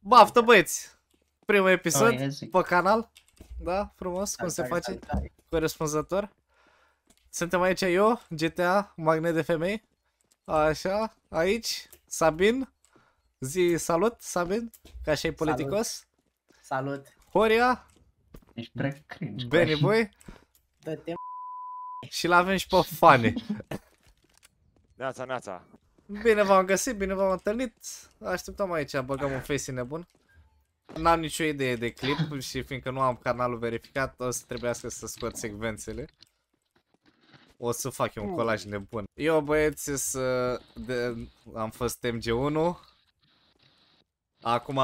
Baftă băieți! Primul episod Oh, ia zi. pe canal. Da, frumos, cum se Salutare, face, salutare. corespunzător. Suntem aici eu, GTA, magnet de femei. Așa, aici, Sabin. Zi salut, Sabin, ca și politicos. Salut! Horia, Ești prea cringe. Benny băi. Boy Dă-te și l-avem și pe Fani. Neața, neața. Bine v-am găsit, bine v-am întâlnit. Așteptăm aici, băgăm un face nebun. N-am nicio idee de clip și fiindcă nu am canalul verificat, o să trebuiască să scot secvențele. O să fac eu un colaj nebun. Eu băieți să de, am fost MG1. Acum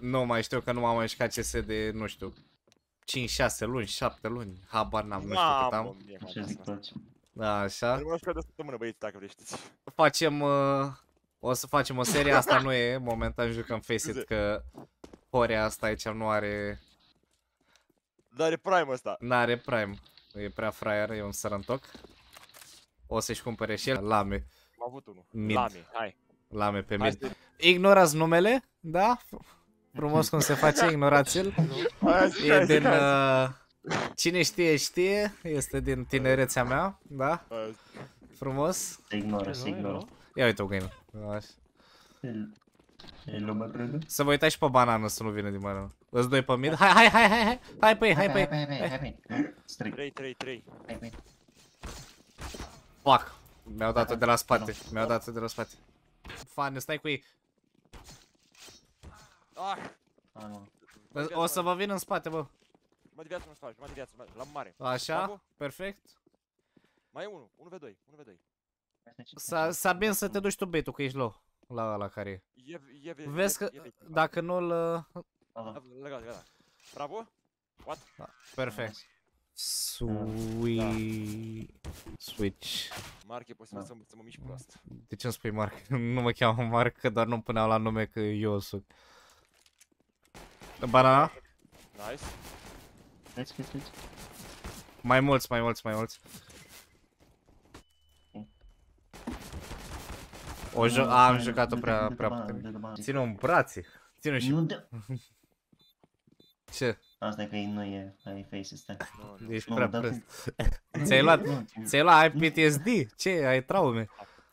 nu mai știu că nu m-am mai jucat CS de, nu știu, 5-6 luni, 7 luni, habar n-am, nu știu cât am. mie, Ce zic toți. Da, așa. Îl cunosc pe de săptămână, băieți, dacă vreți știți. facem uh, o să facem o serie, asta nu e, momentan jucăm Face It Scuze. că Horea asta aici nu are, Dar e prime ăsta. nu are prime, e prea fraier, e un sărăntoc. O să-și cumpere și el lame, Am avut unul. Mid. Lami, hai. lame pe Hai mid. să... Ignorați numele, da? Frumos cum se face, ignorați-l. Hai să... E hai să- din, hai să- uh, cine știe, știe, este din tinerețea mea, da? hai Frumos. Se ignoră, se ignoră. Ia uite-o game. Așa. E lumea brâdă? Să vă uitați și pe banană să nu vină din banană. Îți doi pe mid. Hai, hai, hai, hai, hai, hai pe ei, hai pe ei. Hai, hai, hai, hai, hai. Stric. 3, 3, 3. Hai, hai. Fuck. Mi-au dat-o de la spate. Mi-au dat-o de la spate. Fan, stai cu ei. Ah! Ah, nu. Bă, O să vă vin în spate, bă. Mă de viață nu faci, mă de viață, la mare. Așa, Bravo. perfect. Mai e unul, 1v2, 1v2. Hai să S-a s-a bine să te duci tu baitul, că ești low. La la care e. E, e, e, Vezi că e, e, dacă nu-l... uh, Da, da. Legat, gata. Bravo. What? Perfect. Sweet... Switch. Marc, e posibil Da. să, să mă mișc prost. De ce îmi spui Marc? nu mă cheamă Marc, că doar nu puneau la nume că eu sunt. Banana? Nice. Vezi, vezi, vezi. Mai mulți, mai mulți, mai mulți. O jo Nu, am hai, jucat-o dă-te- prea, dă-te prea bana, puternic. dă-te bana. Ține-o în brațe. Ține-o și... Nu dă. Ce? Asta e că nu e, ai face stai. Nu, nu. Ești Nu, prea dar prost. cum- Ți-ai luat- Nu, Ți-ai luat, ai PTSD? Ce? Ai traume?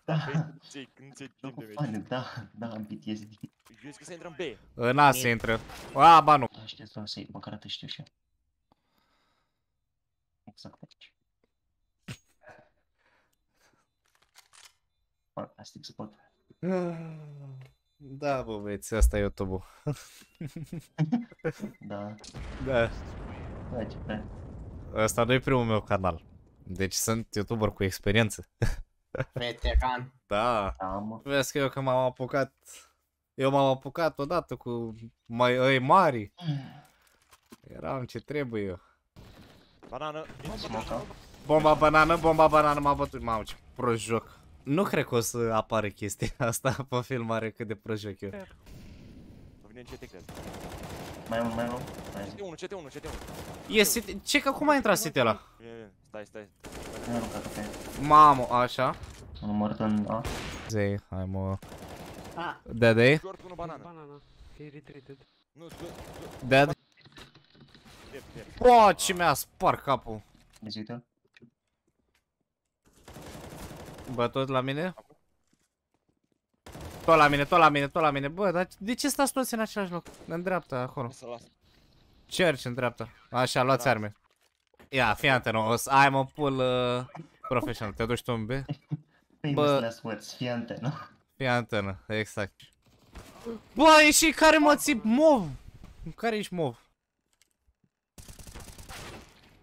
Da, Ce, nu ți-ai nu timp cu de meci. fani, da, da, am PTSD. Eu zic că să intrăm B. În A se intră. A, ba nu. Da, știu, să să măcar atât știu și eu. Exact aici. Fantastic să pot. Da, bă, băieți, asta e YouTube-ul. Da, Da. da, ce vrea. Ăsta nu e primul meu canal. Deci sunt YouTuber cu experiență. veteran. Da. Da, mă. Vezi că eu că m-am apucat... Eu m-am apucat odată cu mai ei mari. Eram ce trebuie eu. Banană. Smoca. Bomba banană, bomba banană m-a bătut. Mamă, ce prost joc. Nu cred că o să apară chestia asta pe filmare cât de prost joc eu. Vă vine în CT, cred. Mai mult, mai mult. Hai zi. CT1, CT1, CT1. E City... Ce că cum a intrat City ăla? Bine, bine, stai, stai. Nu am aruncat pe Mamă, așa. Am numărat în A. Zei, hai mă. Ah, Dead, eh? Short, unul banană. Banana. E retreated. Nu, du, du, Dead. Drept, drept. Bă, ce mi-a spart capul. Vezi, uite. Bă, tot la mine? Tot la mine, tot la mine, tot la mine. Bă, dar de ce stați toți în același loc? În dreapta, acolo. Să las. Cerci în dreapta. Așa, luați arme. Ia, fii antenă, o să ai mă pull uh, professional. Te duci tu în B? Famous last words, fii antenă. Fii antenă, exact. Bă, e și care mă țip mov. Care ești mov?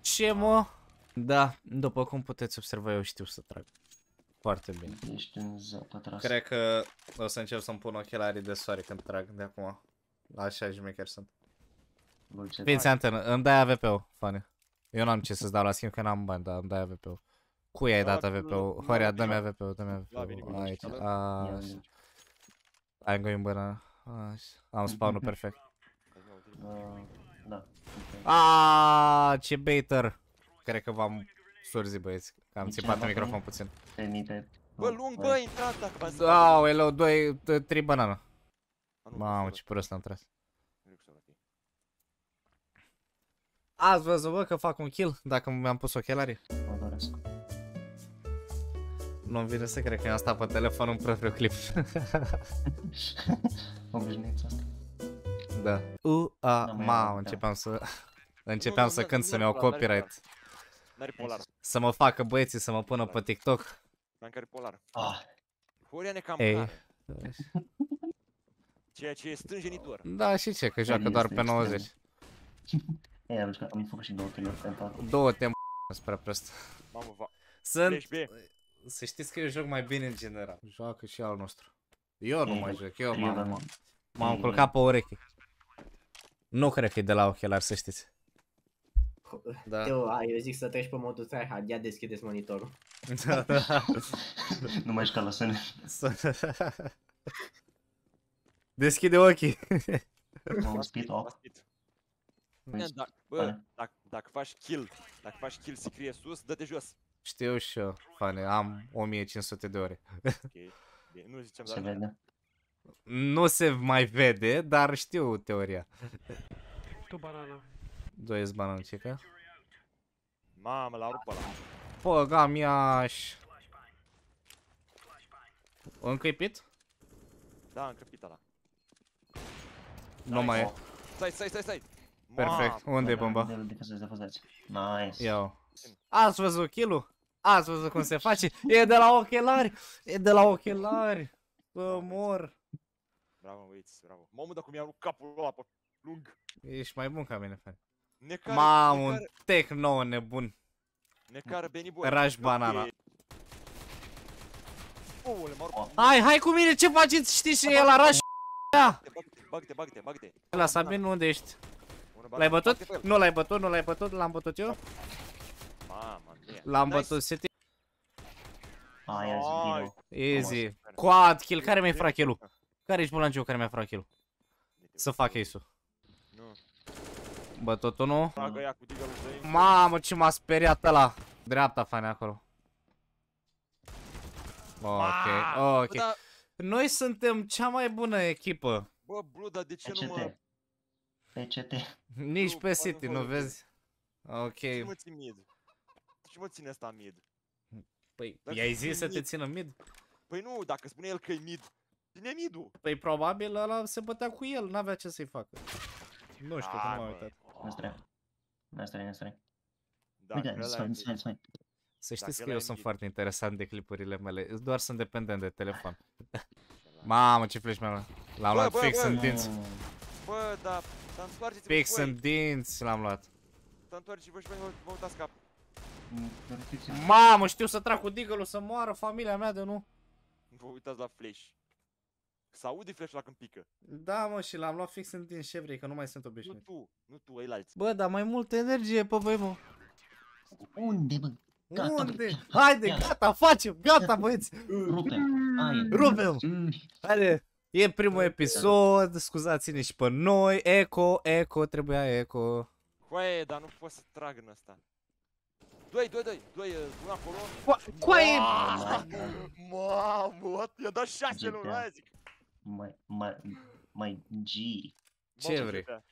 Ce mă? Da, după cum puteți observa, eu știu să trag. Foarte bine. Ești în zăpă tras. Cred că o să încep să-mi pun ochelarii de soare când trag de acum. Așa șmecher sunt. Dulce. Fiți antenă, îmi dai AVP-ul, fane. Eu n-am ce să-ți dau la schimb, că n-am bani, dar îmi dai AVP-ul. Cui ai dat Da, AVP-ul? la- Horia, la- dă-mi la- AVP-ul, dă-mi la AVP-ul. Vinicu, Aici, la- a, Ia, așa. ia. I'm going banana. Așa. Am spawnul perfect. Uh, Da. Aaaa, ce baiter. Cred că v-am surzi, băieți. Că am Nici țipat în n-am microfon făcut. puțin. Permite. Bă, lung, bă, intrat dacă v-ați Aoleu, doi, t- trei banana. Ah, nu, Mamă, nu, ce prost am tras. nu e cu săratii. Ați văzut, bă, că fac un kill dacă mi-am pus ochelarii? Mă doresc. Nu-mi vine să cred că i-am stat pe telefon în propriul clip. Obișnuința asta. Da. U, a, Da, mai mamă, am, începeam să... Nu, Începeam nu, să nu, cânt nu să-mi are iau polar, n-are copyright. N-are polar. Să mă facă băieții să mă pună pe TikTok. N-am care polar. Ah, Horia cam Ei. car. Ceea ce e stânjenitor. Da, și ce, că joacă doar este pe 90. Ei, am jucat, am făcut și două kill-uri pe toată. Două te spre prost. Mamă, va. Sunt... Flash B. Să știți că eu joc mai bine în general. Joacă și al nostru. Eu nu Ei, mai joc, eu eu m-am, am- m-am Ei, culcat pe ureche. Nu cred că e de la ochelari, să știți. Da. Teo, a, eu zic să treci pe modul tryhard, ia deschideți monitorul. da, da. Nu mai jucat la sene. Să- Deschide ochii. M-am spit off. Bastit. Păi, Da, bă, Bine. dacă, dacă faci kill, dacă faci kill scrie sus, dă-te jos. Știu și eu, fane, am 1500 de ore. Ok. Bine, nu zicem Se doar vede. Nu se mai vede, dar știu teoria. Tu banana. Doi bananțică. Mamă, l-a rupt pe ăla. Păga miaș. Încă-i pit? Da, am crăpit ăla. Nu mai e. Stai, stai, stai, stai. Perfect. Mamă, Unde e Da, bomba? De, de să defazați. Nice. Iau. Ați văzut kill Ați văzut cum se face? E de la ochelari! E de la ochelari! Bă, mor! Bravo, băieți, bravo. Mamă, dacă mi-am rupt capul ăla pe lung. Ești mai bun ca mine, fan. Necară, Mamă, un necară, tech nou nebun. necară Benny Boy. Raj Ok. banana. Oule, mă rupt. Hai, hai cu mine, ce faceți? Știți și el araș? Da! Bagă-te, bagă-te, bagă-te. La Sabin, unde ești? Bună, bagă-te, L-ai bătut? bagă-te pe el. Nu l-ai bătut, nu l-ai bătut, l-am bătut eu? Mamă, mia. L-am Nice. bătut, City. Aia zi, Ai. Dino. Easy. Quad kill, care mi-ai furat kill-ul? Care ești bulangiu care mi-a furat kill-ul? Să fac ace-ul. Nu. Bătut unul. Tragă ea cu digălul tăi. Mamă, ce m-a speriat ăla. Dreapta, fane, acolo. Ok, Bă, ok. dar, Noi suntem cea mai bună echipă. bă, Blu, dar de ce nu mă... PCT. PCT. Nici Nu, pe bă, City, nu nu vă vezi? Ok. De ce mă țin mid? De ce mă ține asta mid? Păi, Dacă i-ai spui zis să te mid. țină mid? Păi nu, dacă spune el că e mid, ține midul. Păi probabil ăla se bătea cu el, n-avea ce să-i facă. Nu știu, că nu Hai, m-am mă. uitat. Năstre. Năstre, năstre. Dacă Uite, ăla e smile, mid. smile, smile. Să știți Dacă că ăla eu e sunt mid. foarte interesant de clipurile mele, doar sunt dependent de telefon. Mamă, ce flash mi-am luat. L-am Bă, luat bă, fix bă. în dinți. Nu. Bă, dar, dar întoarceți-vă Fix și voi. în dinți l-am luat. Dar întoarceți-vă și voi, vă- vă uitați cap. Mm, Mamă, știu să trag cu deagle să moară familia mea de nu. Vă uitați la flash. Să aude flash-ul la când pică. Da, mă, și l-am luat fix în dinți șevrei, că nu mai sunt Nu obișnuit. tu, nu tu, ei alți. Bă, dar mai multă energie pe voi, mă. Unde, bă? Gata, bă. Unde? Haide, Ia. gata, facem, gata, băieți. Rupem. Aia. Rupem. Mm. Haide. E primul episod, scuzați-ne și pe noi. Eco, eco, trebuia eco. Coaie, dar nu pot să trag în ăsta. Doi, doi, doi, doi, uh, unul acolo. Coaie! Mamă, what? i-a dat șase luni, GTA. aia zic. Mai, mai, mai G. Ce Mamă, vrei? GTA,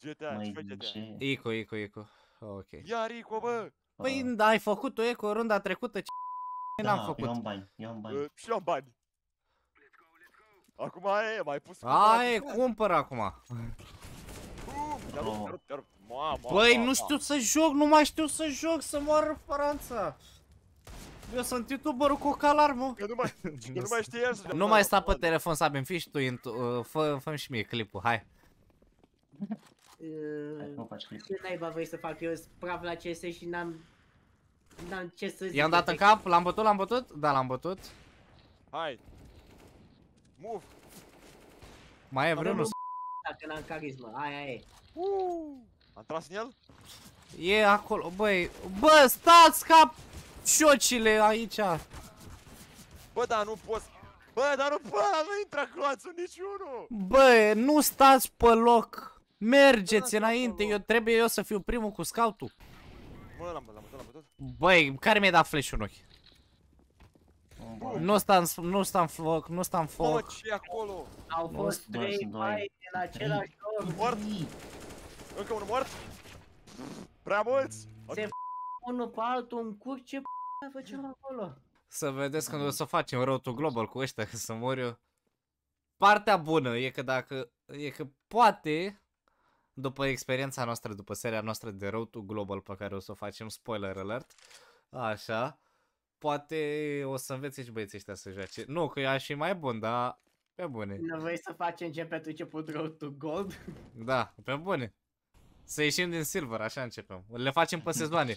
GTA, Mai ce faci GTA? G. Ico, Ico, Ico. Ok. Ia Rico, bă! Păi, Ah, da, ai făcut-o eco runda trecută, ce n-am da, făcut. Eu am bani, eu am bani. Uh, și eu am bani. Acum e, mai pus cu Ai, bani. cumpăr acum. Bum, Te-a rupt, te-a rupt, te-a rupt. Mamă, Băi, mamă. nu știu să joc, nu mai știu să joc, să moară Franța. Eu sunt youtuberul cu calar, mă. Că nu mai, că nu mai știe el să Nu mai sta pe telefon, Sabin, fii și tu, int- uh, fă, fă și mie clipul, hai. Hai, nu Uh, faci clip. Ce naiba vrei să fac? Eu sunt praf la CS și n-am... N-am ce să zic. I-am dat în cap, l-am bătut, l-am bătut? Da, l-am bătut. Hai. Move. Mai e Bă, vreunul? nu, Dacă n-am carismă, aia e. Uh, am tras în el? E acolo, băi. Bă, stați ca șocile aici. Bă, dar nu pot. Bă, dar nu pot, nu intra cloațul niciunul. Bă, nu stați pe loc. Mergeți Bă, înainte, acolo. eu trebuie eu să fiu primul cu scoutul. Bă, l-am bătut, l-am bătut, l-am bătut. Băi, care mi-a dat flash în ochi? Bun. Nu sta în, nu sta în foc, nu sta în Mamă, foc. ce e acolo? Au Nu, fost doar trei sunt doi. mai în același loc. Mort? Încă unul mort? Prea mulți? Se unul pe altul în cur, ce p***a făceam acolo? Să vedeți când o să facem Road to Global cu ăștia, că să mor eu. Partea bună e că dacă, e că poate, după experiența noastră, după seria noastră de Road to Global pe care o să o facem, spoiler alert, așa, poate o să învețe și băieții ăștia să joace. Nu, că eu aș fi mai bun, dar pe bune. Nu vrei să facem ce pentru început Road to Gold? Da, pe bune. Să ieșim din Silver, așa începem. Le facem pe sezoane.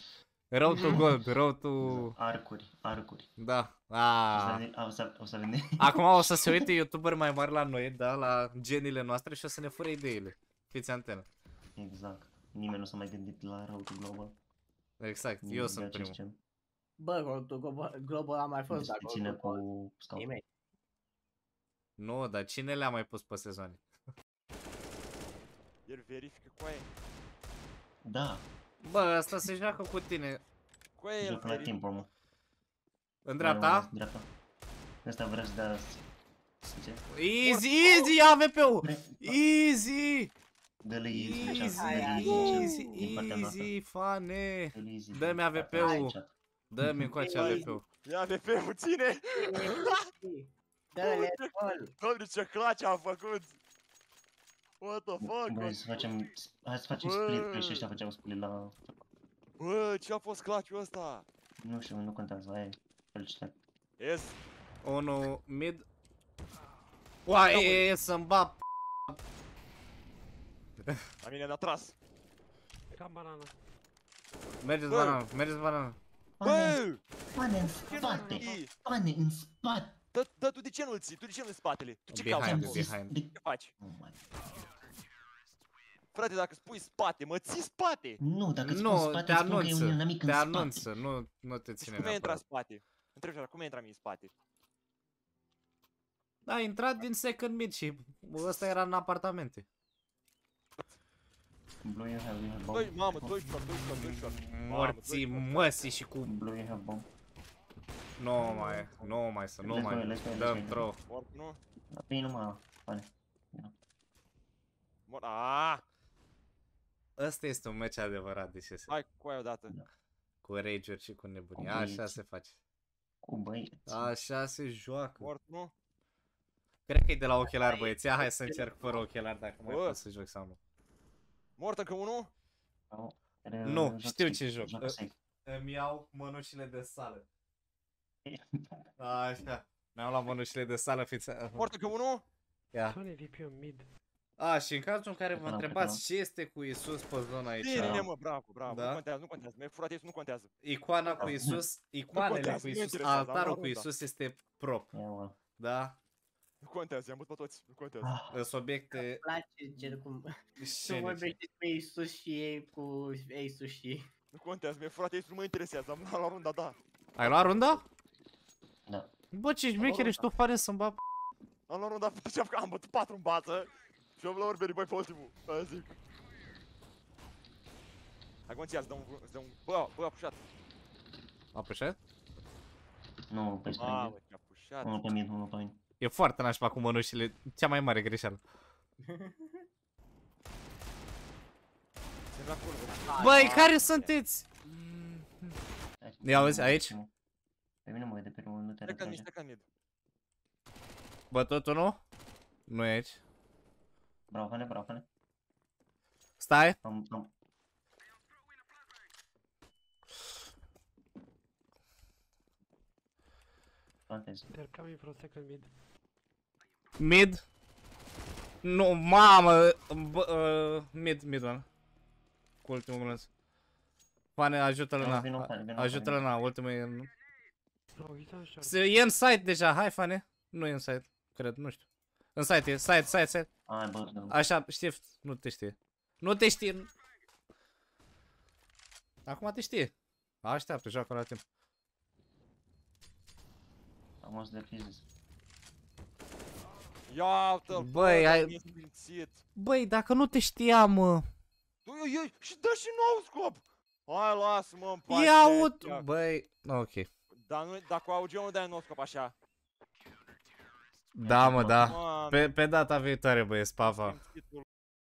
Road to Gold, Road to... Arcuri, arcuri. Da. O să Ah. veni- a, o să, o să veni. Acum o să se uite youtuberi mai mari la noi, da, la genile noastre și o să ne fure ideile. Fiți antenă. Exact. Nimeni nu s-a mai gândit la Road to Global. Exact, eu Nimeni de sunt acest primul. gen. Bă, Road to Global, Global a mai fost, dar Despre Road cine to Gold, cu scaun. nimeni. Nu, dar cine le-a mai pus pe sezoane? El verifică cu aia. Da, Bă, asta se joacă cu tine. Cu aia el joc la verifică. timp, omul. În dreapta? Dreapta. Ăsta vrea să dea... Ce? Easy, easy, ia AVP-ul! Easy! Dă-le easy, pe Easy, chat. Hai, hai, easy, Din partea noastră. easy, fane! Dă-le easy. Dă-mi pe AVP-ul. chat. Dă-mi încoace Easy. AVP-ul. Ia de pe puține! Dă-le gol! Doamne, ce claci am făcut! What the fuck? Băi, să facem... Hai să facem Bă. split, că și ăștia făceau split la... Bă, ce a fost claciul ăsta? Nu știu, nu contează, aia e. Felicitat. Yes! Unu mid. Ua, e, e, să-mi bat. La mine ne-a tras. Ca banana. Mergeți Bă. banana, mergeți banana. Pane, Bă! pane în Ce nu spate! ții? Pane în spate! Dă, dă tu de ce nu-l ții? Tu de ce nu-l spatele? Tu ce Behind, cauți Am acolo? zis behind. de... Ce faci? Oh, my. Frate, dacă spui spate, mă ții spate! Nu, dacă îți spun Nu, spate, te îți spun că e un anunță. inamic Te în spate. anunță, nu, nu te Deci ține cum e intra în neapărat. spate? Întreb și cum e intra mie în spate? Da, a intrat din second mid și ăsta era în apartamente. Blue, you have, you have bomb. Băi, mamă, 12 shot, 12 shot, 12 shot. Mamă, Morții 12 shot. măsii și cu... Blue, you have bomb. Nu mai, nu mai să, nu Let's go, mai. let's go, let's Dăm go. throw. Mort, nu? La pe numai, pane. Mort, aaa! Ăsta este un meci adevărat de CS. Hai cu aia odată. Cu rage și cu nebunie. Cu Așa băieți. se face. Cu băieți. Așa se joacă. Mort, nu? Cred că e de la ochelari băieți. Ia hai să încerc fără ochelari dacă mai Bă. pot să joc sau nu. Mort încă unul? Sau- Nu, joacă știu safe, ce joc. joacă Ă- safe. Îmi iau mănușile de sală. Așa. Mi-am luat mănușile de sală, fiți... Mort încă unul? Ia. Sony VP în mid. A, și în cazul în care vă Preparam, întrebați ce este cu Isus pe zona aici, Bine, Da. mă, bravo, bravo. Da? Nu contează, nu contează. Mi-ai furat Isus, nu contează. icoana cu Isus, icoanele contează, cu nu Isus, interesează, am altarul luat cu runda. Isus este prop, Ia, mă. da? Nu contează, i-am bătut pe toți. Nu contează. Ah, Sunt obiecte Îmi place gen cum... Tu scenice. vorbești despre Isus și ei cu Isus și... Nu contează, mi-ai furat Isus, nu mă interesează. Am luat la runda, da. Ai luat runda? Da. Bă, ce șmecher ești tu, fare să-mi bap. Am luat runda, ziceam că am bătut 4 în bață. Și am luat Orberi, băi, pe ultimul. Aia zic. Acum ți-a, îți dă un... Îți dă un... Bă, bă, a pușat. A pușat? Nu, pe spate. Mamă, ce-a pușat. Unul pe mine, unul pe mine. E foarte nașpa cu mănușile, cea mai mare greșeală. Se la curvă. Băi, Ah, care bine. sunteți? Hai, Ia auzi, pe aici? Mine. Pe mine mă vede pe nu te Stai ca mid, retrage. stai ca mid. Bă, tot nu? E aici. Bravo, Hane, bravo, Hane. Stai. Am, am. Plantez. They're coming from second mid. Mid. Nu, mamă. Bă, uh, mid, mid one. Cu ultimul glonț. Pane, ajută-l vino, Ajută-l na, ultimul e... E în site deja, hai Fane. Nu e în site, cred, nu știu. În site e, site, site, site. Ai, bă, da. Așa, știe, nu te știe. Nu te știe. Acum te știe. Așteaptă, joacă la timp. Am o să de pizzi. Ia uite-l, Băi, ai- mi-e smințit. Băi, dacă nu te știam, mă. Tu, eu, eu, și dă și nou scop. Hai, lasă-mă în pace. Ia ut. Ia. Băi, ok. Dar, nu, dar cu audio nu dai un scop așa. Da, mă, da. Mamă, Pe, pe data viitoare, băieți, papa. simțitul